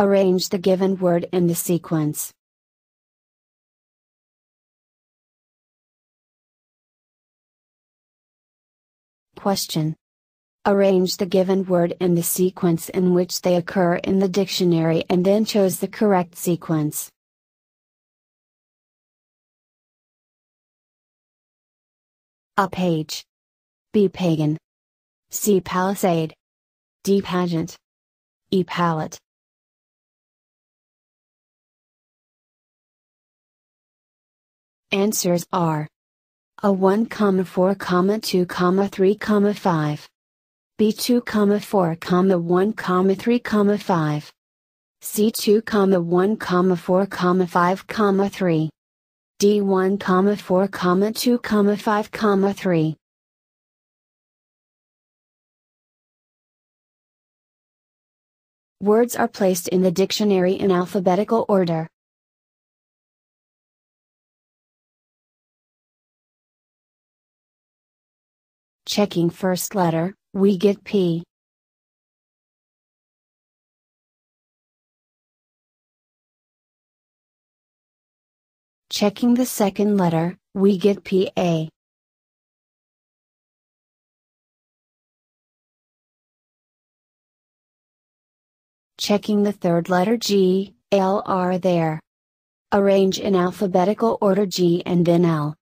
Arrange the given word in the sequence. Question. Arrange the given word in the sequence in which they occur in the dictionary and then choose the correct sequence. A page. B pagan. C palisade. D pageant. E palate. Answers are a 1, 4, 2, 3, 5. B2, 4, 1, 3, 5. C2, 1, 4, 5, 3. D1, 4, 2, 5, 3. Words are placed in the dictionary in alphabetical order. Checking first letter, we get P. Checking the second letter, we get PA. Checking the third letter G, L are there. Arrange in alphabetical order G and then L.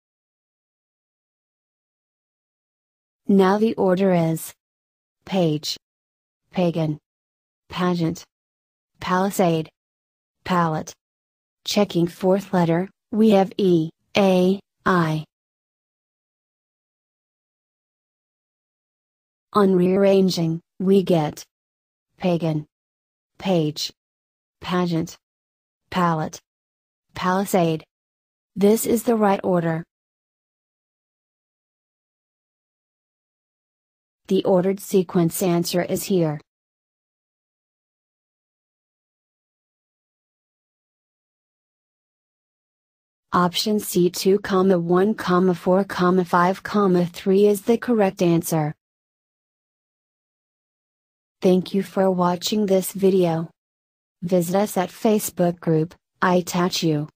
Now the order is page, pagan, pageant, palisade, palate. Checking fourth letter, we have E, A, I. On rearranging, we get pagan, page, pageant, palate, palisade. This is the right order. The ordered sequence answer is here. Option C 2, 1, 4, 5, 3 is the correct answer. Thank you for watching this video. Visit us at Facebook group, Iteach You.